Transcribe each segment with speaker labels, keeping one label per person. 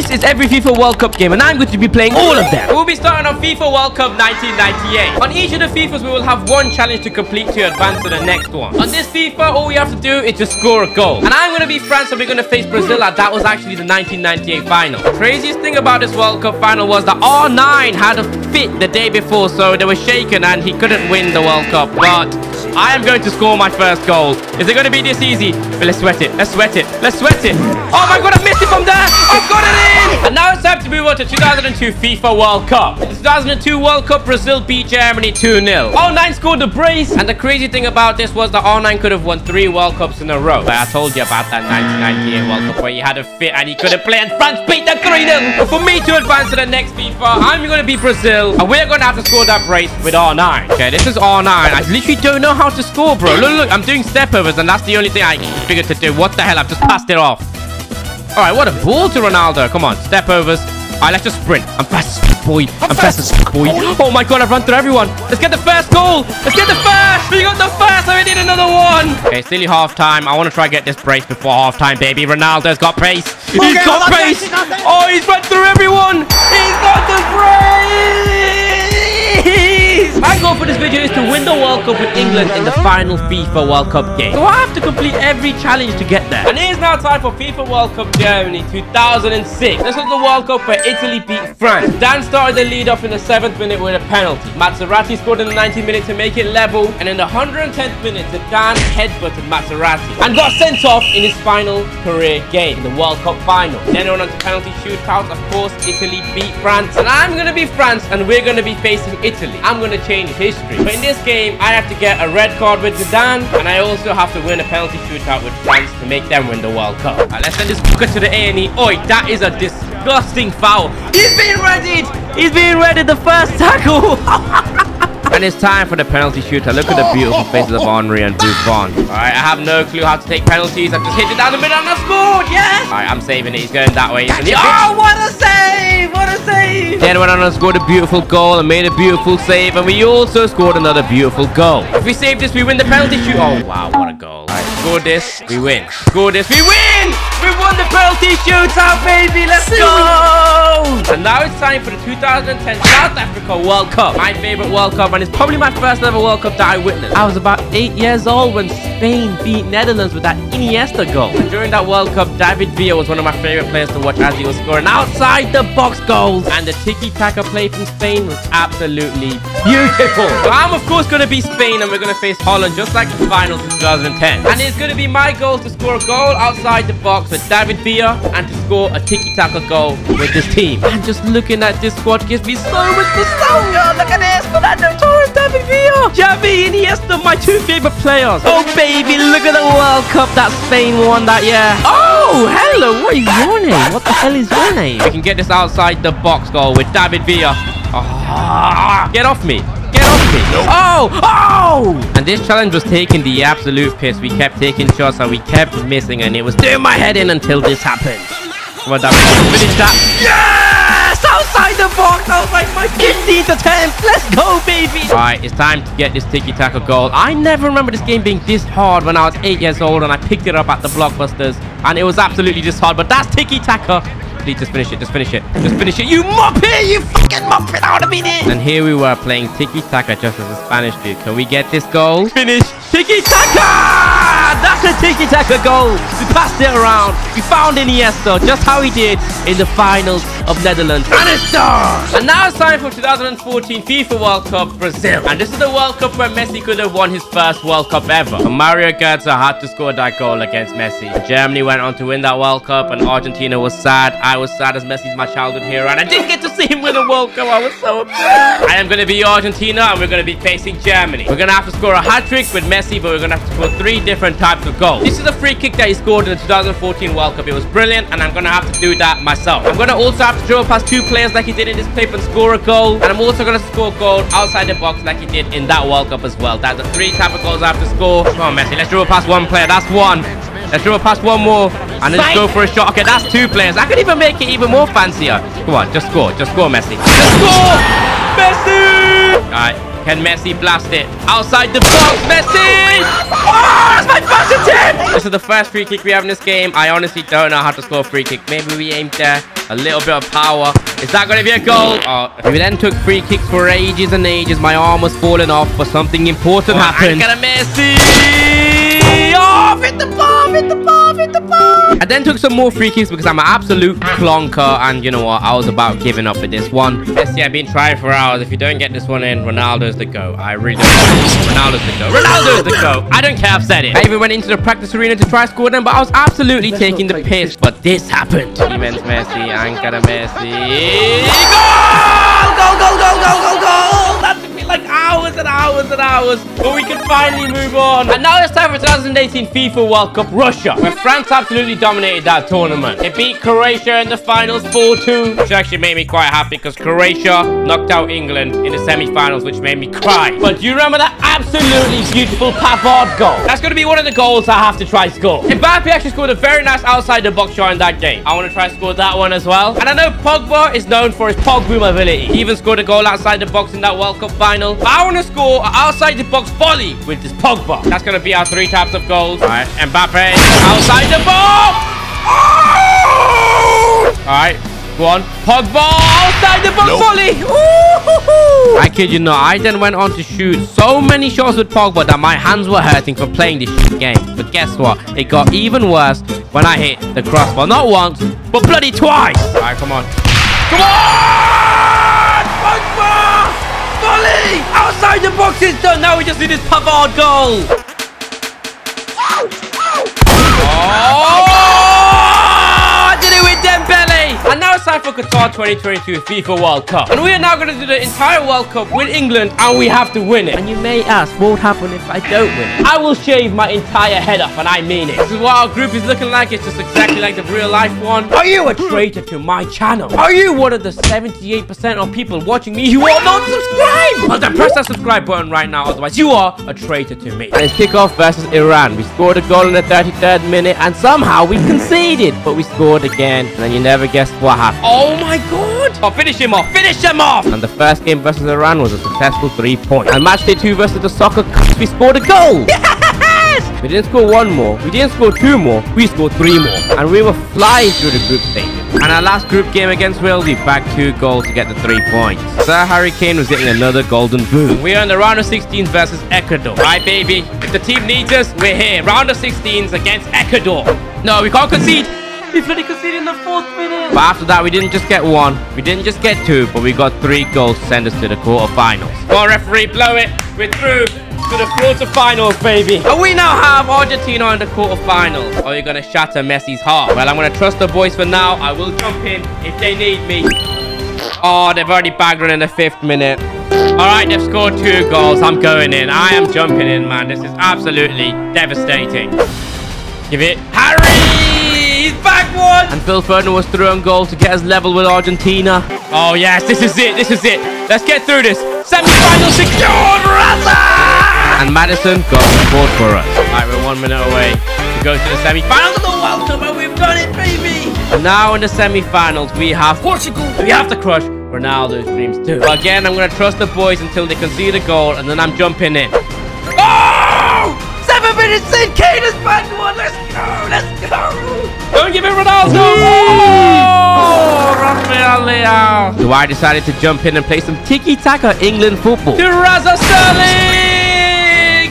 Speaker 1: This is every FIFA World Cup game, and I'm going to be playing all of them. We'll be starting on FIFA World Cup 1998. On each of the FIFAs, we will have one challenge to complete to advance to the next one. On this FIFA, all we have to do is just score a goal. And I'm going to be France, so we're going to face Brazil, that was actually the 1998 final. The craziest thing about this World Cup final was that R9 had a fit the day before, so they were shaken, and he couldn't win the World Cup. But I am going to score my first goal. Is it going to be this easy? But let's sweat it. Let's sweat it. Let's sweat it. Oh my god, I missed it from there. I've got it in. And now it's time to move on to 2002 FIFA World Cup. The 2002 World Cup, Brazil beat Germany 2-0. R9 scored the brace. And the crazy thing about this was that R9 could have won three World Cups in a row. But I told you about that 1998 World Cup where he had a fit and he couldn't play and France beat the 3-0. But for me to advance to the next FIFA, I'm going to be Brazil. And we're going to have to score that brace with R9. Okay, this is R9. I literally don't know how to score, bro. Look, look, I'm doing step overs and that's the only thing I figured to do. What the hell? I've just passed it off. All right, what a ball to Ronaldo. Come on, step overs. All right, let's just sprint. I'm fast as boy. I'm fast as boy. Oh my god, I've run through everyone. Let's get the first goal. Let's get the first. We got the first. I need another one. Okay, silly half time. I want to try and get this brace before half time, baby. Ronaldo's got pace. He's
Speaker 2: Okay,
Speaker 1: got pace.
Speaker 2: that's it, that's it.
Speaker 1: Oh, he's run through everyone. He's got the brace. Goal for this video is to win the World Cup with England in the final FIFA World Cup game. So I have to complete every challenge to get there. And it is now time for FIFA World Cup Germany 2006. This was the World Cup where Italy beat France. Dan started the lead off in the 7th minute with a penalty. Materazzi scored in the 90th minute to make it level. And in the 110th minute, Dan headbutted Materazzi and got sent off in his final career game in the World Cup final. Then on to penalty shootouts. Of course, Italy beat France. And I'm going to be France and we're going to be facing Italy. I'm going to change history. But in this game, I have to get a red card with Zidane. And I also have to win a penalty shootout with France to make them win the World Cup. Alright, let's send this booker to the A&E. Oi, that is a disgusting foul. He's being readied. He's being readied. The first tackle. And it's time for the penalty shooter. Look at the beautiful faces of Henry and Buffon. Alright, I have no clue how to take penalties. I've just hit it down the middle and I scored. Yes! Alright, I'm saving it. He's going that way. he? Oh, what a save! What a save! Then went on and scored a beautiful goal and made a beautiful save. And we also scored another beautiful goal. If we save this, we win the penalty shoot. Oh, wow. What a goal. Alright, score this. We win. Score this. We win! We won the penalty shootout, baby. Let's go! And now it's time for the 2010 South Africa World Cup. My favorite World Cup, and it's probably my first ever World Cup that I witnessed. I was about eight years old when Spain beat Netherlands with that Iniesta goal. And during that World Cup, David Villa was one of my favorite players to watch as he was scoring outside the box goals. And the tiki-taka play from Spain was absolutely beautiful. So I'm of course going to be Spain, and we're going to face Holland just like the finals in 2010. And it's going to be my goal to score a goal outside the box with David Villa and to score a tiki-taka goal with this team. And just looking at this squad gives me so much nostalgia. Look at this. Fernando Torres, David Villa, Xavi, Iniesta, my two favorite players. Oh, baby, look at the World Cup that Spain won that year. Oh, hello. What is your name? What the hell is your name? We can get this outside the box goal with David Villa. Ah, get off me. Get off me. Oh, oh! And this challenge was taking the absolute piss. We kept taking shots and we kept missing and it was doing my head in until this happened. Come on, David. Finish that. Yes! Outside the box. That was like my 15th attempt. Let's go, baby. All right, it's time to get this tiki-taka goal. I never remember this game being this hard when I was 8 years old and I picked it up at the Blockbusters. And it was absolutely just hard. But that's tiki-taka. Please just finish it. Just finish it. Just finish it. You muppet! You fucking muppet! I would have been it! And here we were playing tiki-taka just as a Spanish dude. Can we get this goal? Finish! Tiki-taka! That's a tiki-taka goal! We passed it around. We found Iniesta just how he did in the finals of Netherlands. And it's done! And now it's time for 2014 FIFA World Cup Brazil. And this is the World Cup where Messi could have won his first World Cup ever. But Mario Götze had to score that goal against Messi. Germany went on to win that World Cup and Argentina was sad. I was sad as Messi's my childhood hero and I didn't get to see him win a World Cup. I was so upset. I am going to be Argentina and we're going to be facing Germany. We're going to have to score a hat-trick with Messi, but we're going to have to score three different types of goals. This is a free kick that he scored in the 2014 World Cup. It was brilliant and I'm going to have to do that myself. I'm going to also have to dribble past two players like he did in this clip and score a goal. And I'm also going to score a goal outside the box like he did in that World Cup as well. That's the three type of goals I have to score. Come on, Messi. Let's dribble past one player. That's one. Let's dribble past one more. And then just go for a shot. Okay, that's two players. I could even make it even more fancier. Come on, just score. Just score, Messi. Just score! Messi! Alright, can Messi blast it? Outside the box, Messi! Ah, oh, that's my first attempt! This is the first free kick we have in this game. I honestly don't know how to score a free kick. Maybe we aim there. A little bit of power. Is that going to be a goal? Oh, we then took free kicks for ages and ages. My arm was falling off, but something important oh, happened. I'm gonna Messi! Oh, hit the bar, hit the bar, hit the bar. I then took some more free kicks because I'm an absolute clunker. And you know what? I was about giving up with this one. Messi, I've been trying for hours. If you don't get this one in, Ronaldo's the go. I really don't. Ronaldo's the go. Ronaldo's the go. I don't care. I've said it. I even went into the practice arena to try score them, but I was absolutely taking the piss. But this happened. Immense Messi, Ankara Messi. Goal! Goal, goal, goal, goal, goal, goal! Hours and hours and hours. But we can finally move on. And now it's time for 2018 FIFA World Cup Russia, where France absolutely dominated that tournament. It beat Croatia in the finals 4-2, which actually made me quite happy because Croatia knocked out England in the semi-finals, which made me cry. But do you remember that absolutely beautiful Pavard goal? That's going to be one of the goals I have to try score. Mbappe actually scored a very nice outside-the-box shot in that game. I want to try score that one as well. And I know Pogba is known for his Pogboom ability. He even scored a goal outside the box in that World Cup final. But to score an outside-the-box volley with this Pogba. That's going to be our three types of goals. All right, Mbappe outside the box. Oh! All right, go on. Pogba outside the box nope. volley. I kid you not. I then went on to shoot so many shots with Pogba that my hands were hurting for playing this game. But guess what? It got even worse when I hit the crossbar. Not once, but bloody twice. All right, come on. Come on! Outside the box is done. Now we just need this Pavard goal. Time for Qatar 2022 FIFA World Cup. And we are now going to do the entire World Cup with England and we have to win it. And you may ask, what would happen if I don't win it? I will shave my entire head off and I mean it. This is what our group is looking like. It's just exactly like the real life one. Are you a traitor to my channel? Are you one of the 78% of people watching me who are not subscribed? Well then press that subscribe button right now. Otherwise you are a traitor to me. And it's kickoff versus Iran. We scored a goal in the 33rd minute and somehow we conceded. But we scored again. And then you never guessed what happened. Oh my god! Oh, finish him off! Finish him off! And the first game versus Iran was a successful three points. And match day two versus the soccer, we scored a goal! We didn't score one more. We didn't score two more. We scored three more. And we were flying through the group stage. And our last group game against Wales, we backed two goals to get the three points. Sir Harry Kane was getting another golden boot. We are in the round of 16 versus Ecuador. Right, baby? If the team needs us, we're here. Round of 16s against Ecuador. No, we can't concede. He's really conceded in the fourth minute. But after that, we didn't just get one. We didn't just get two, but we got three goals to send us to the quarterfinals. Come on, referee, blow it. We're through to the quarterfinals, baby. And we now have Argentina in the quarterfinals. Are you going to shatter Messi's heart? Well, I'm going to trust the boys for now. I will jump in if they need me. Oh, they've already bagged one in the fifth minute. All right, they've scored two goals. I'm going in. I am jumping in, man. This is absolutely devastating. Give it. Harry! He's back one! And Phil Foden was through on goal to get us level with Argentina. Oh, yes, this is it. This is it. Let's get through this. Semi-final secured, Raza! And Maddison got the board for us. All right, we're one minute away to go to the semi-finals of the World Cup, and we've done it, baby! Now in the semi-finals, we have Portugal. We have to crush Ronaldo's dreams too. But again, I'm going to trust the boys until they concede a goal, and then I'm jumping in. Oh! Seven minutes in, Kane is back one. Let's go, let's go! Don't give it Ronaldo! Oh, Rafael Leao. So I decided to jump in and play some tiki-taka England football. To Raheem Sterling!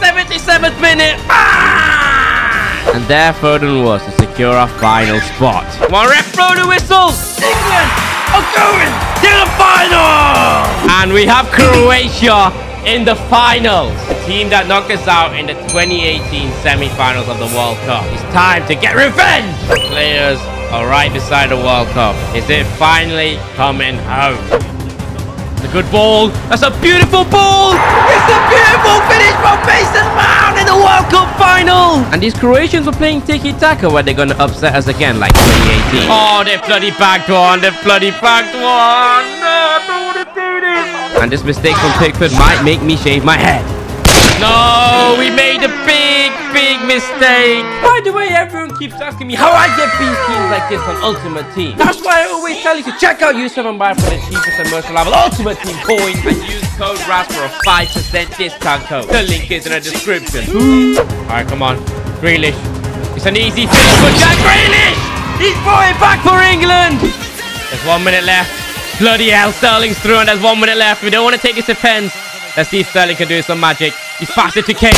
Speaker 1: 77th minute. Ah! And there Foden was to secure our final spot. Come on, ref, blow the whistle! England are going to the final! And we have Croatia in the finals. The team that knocked us out in the 2018 semi-finals of the World Cup. It's time to get revenge! The players are right beside the World Cup. Is it finally coming home? It's a good ball. That's a beautiful ball. A beautiful finish from Mason Mount in the World Cup final. And these Croatians were playing tiki-taka where they're going to upset us again like 2018. Oh, they bloody backed one. They bloody backed one. No, I don't want to do this. And this mistake from Pickford might make me shave my head. No, we made a big, big mistake. By the way, everyone keeps asking me how I get teams like this on Ultimate Team. That's why I always tell you to check out U7BUY for the cheapest and most reliable Ultimate Team coins and use code RAZZ for a 5% discount code. The link is in the description. Alright, come on. Grealish. It's an easy finish for Jack Grealish. He's going back for England. There's one minute left. Bloody hell, Sterling's through and there's one minute left. We don't want to take this pens. Let's see if Sterling can do some magic. He's it to Kane.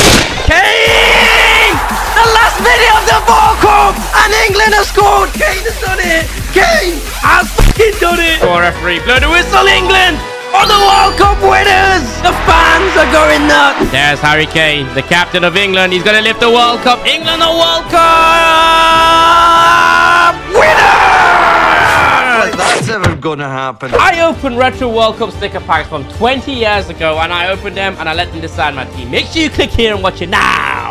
Speaker 1: Kane! The last minute of the World Cup! And England has scored! Kane has done it! Kane has fucking done it! Score referee. Blow the whistle, England! For the World Cup winners! The fans are going nuts! There's Harry Kane, the captain of England. He's going to lift the World Cup. England the World Cup winner!
Speaker 2: Gonna happen.
Speaker 1: I opened retro World Cup sticker packs from 20 years ago and I opened them and I let them decide my team. Make sure you click here and watch it now.